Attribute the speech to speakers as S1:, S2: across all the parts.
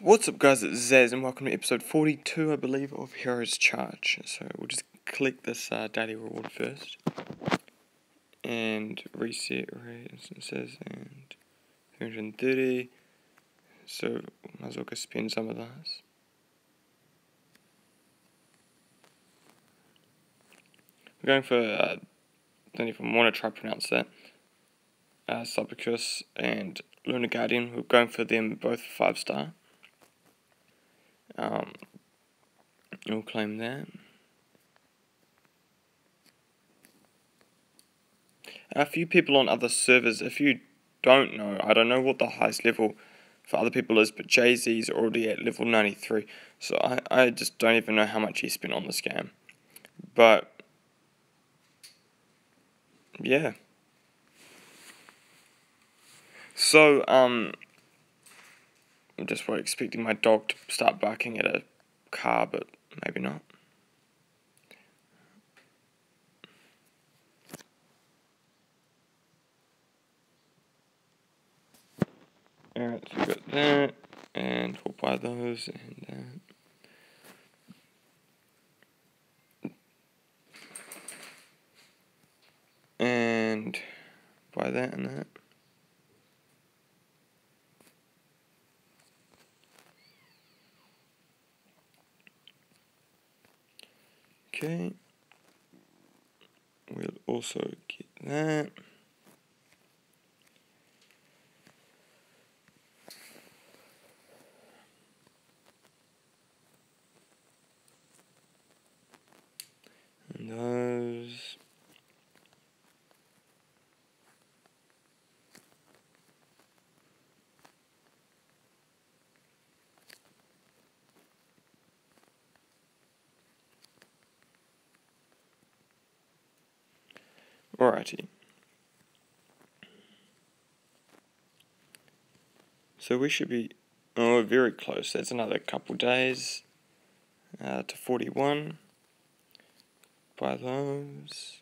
S1: What's up guys, it's Zass and welcome to episode 42 I believe of Heroes Charge. So we'll just click this uh, daily reward first. And reset rate instances and 330. So might as well go spend some of those. We're going for, uh, don't even want to try to pronounce that. Uh, Subicus and Lunar Guardian, we're going for them both 5 star. Um, we'll claim that. A few people on other servers, if you don't know, I don't know what the highest level for other people is, but Jay-Z is already at level 93. So I, I just don't even know how much he spent on this game. But, yeah. So, um, I'm just expecting my dog to start barking at a car, but maybe not. Alright, so we got that, and we'll buy those and that. And buy that and that. Okay. We'll also get that. And those. Alrighty. So we should be, oh, very close. That's another couple days uh, to 41. Buy those.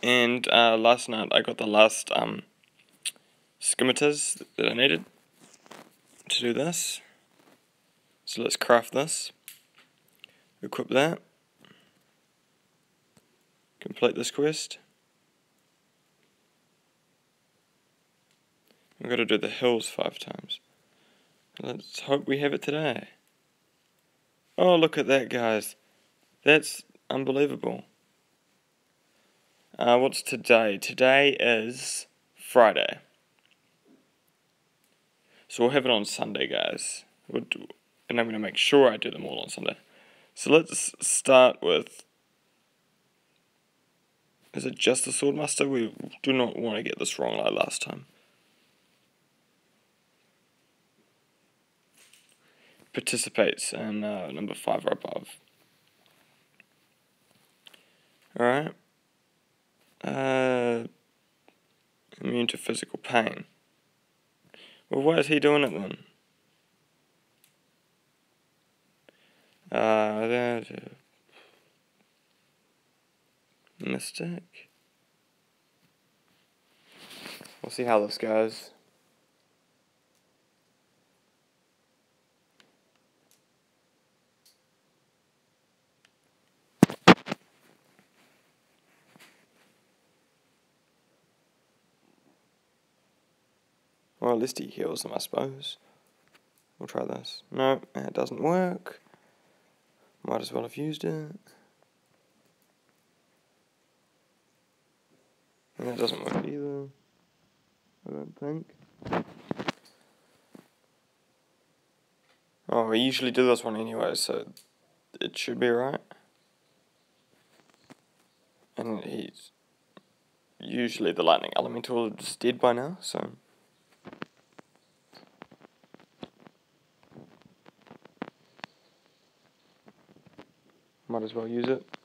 S1: And uh, last night I got the last um, scimitars that I needed to do this. So let's craft this equip that, complete this quest. We've got to do the hills five times. Let's hope we have it today. Oh, look at that, guys. That's unbelievable. Uh, what's today? Today is Friday. So we'll have it on Sunday, guys. We'll do, and I'm going to make sure I do them all on Sunday. So let's start with. Is it just the Swordmaster? We do not want to get this wrong like last time. Participates in uh, number 5 or above. Alright. Uh, immune to physical pain. Well, why is he doing it then? Uh, mistake. We'll see how this goes. Well, at least he heals them, I suppose. We'll try this. No, it doesn't work. Might as well have used it. And that doesn't work either. I don't think. Oh, we usually do this one anyway, so it should be right. And he's usually the lightning elemental is dead by now, so. Might as well use it.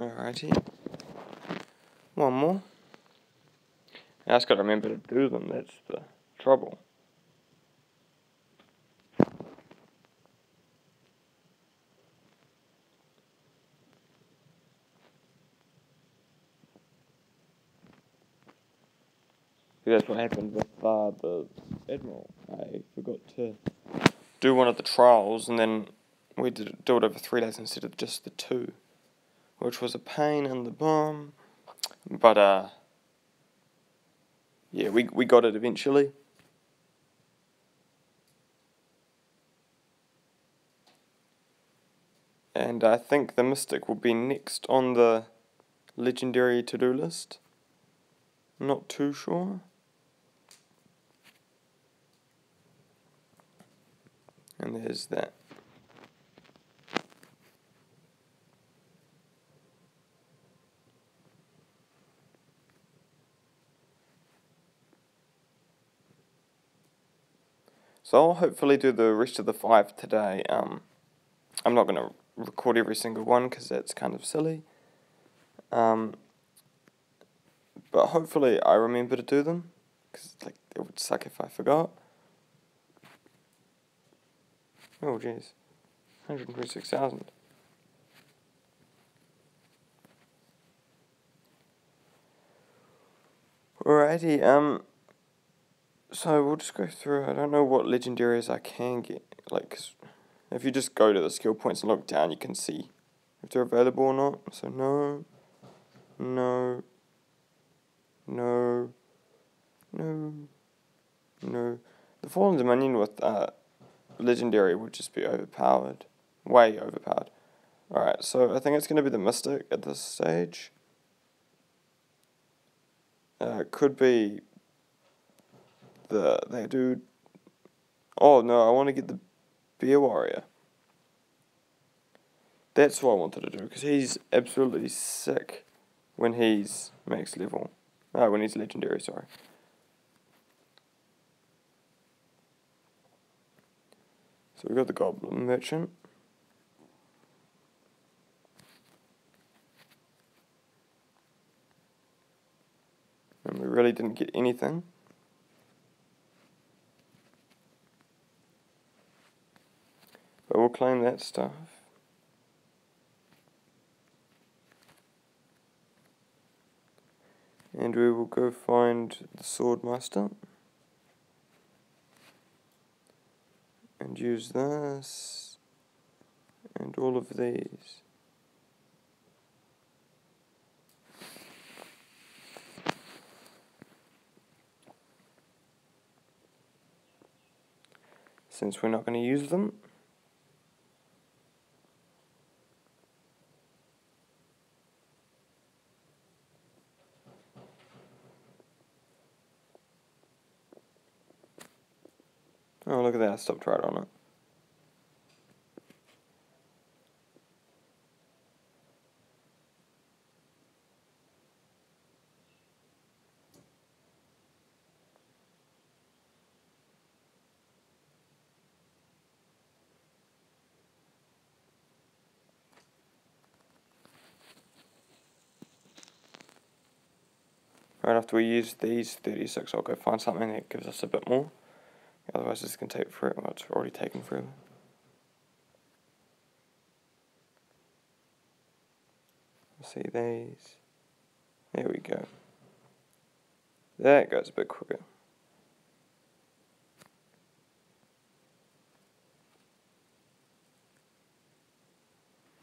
S1: Alrighty. One more. I just gotta remember to do them, that's the trouble. That's what happened with uh, the Admiral. I forgot to do one of the trials and then we did do it over three days instead of just the two. Which was a pain in the bum. But uh yeah, we we got it eventually. And I think the Mystic will be next on the legendary to-do list. Not too sure. And there's that. So I'll hopefully do the rest of the five today. Um, I'm not going to record every single one because that's kind of silly. Um, but hopefully I remember to do them because like it would suck if I forgot. Oh jeez, 126,000. Alrighty, um, so we'll just go through. I don't know what legendaries I can get. Like, if you just go to the skill points and look down, you can see if they're available or not. So no, no, no, no, no. The Fallen Dominion with uh, legendary would just be overpowered. Way overpowered. Alright, so I think it's going to be the Mystic at this stage. Uh, could be the that dude. Oh no, I want to get the Bear Warrior. That's what I wanted to do because he's absolutely sick when he's max level. Oh, when he's legendary, sorry. So we got the Goblin Merchant. And we really didn't get anything. But we'll claim that stuff. And we will go find the Swordmaster. and use this and all of these. Since we're not going to use them, Oh, look at that. I stopped right on it. Right after we use these 36, I'll go find something that gives us a bit more. Otherwise it's going to take forever. Well, it's already taken forever. see these. There we go. That goes a bit quicker.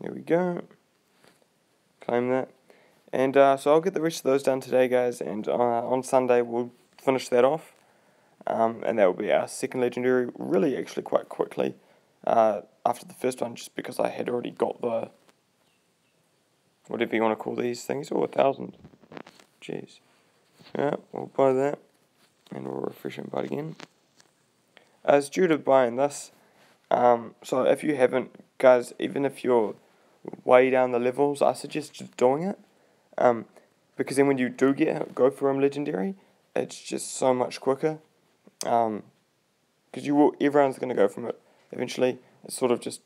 S1: There we go. Claim that. And uh, so I'll get the rest of those done today, guys, and uh, on Sunday we'll finish that off. Um, and that will be our second legendary, really actually quite quickly uh, after the first one, just because I had already got the, whatever you want to call these things, oh, a thousand, jeez. Yeah, we'll buy that, and we'll refresh and buy again. As due to buying this, um, so if you haven't, guys, even if you're way down the levels, I suggest just doing it, um, because then when you do get go for a legendary, it's just so much quicker um, because you will, everyone's going to go from it eventually. It's sort of just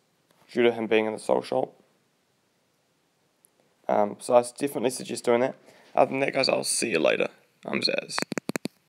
S1: due to him being in the soul shop. Um, so I definitely suggest doing that. Other than that, guys, I'll see you later. I'm Zass.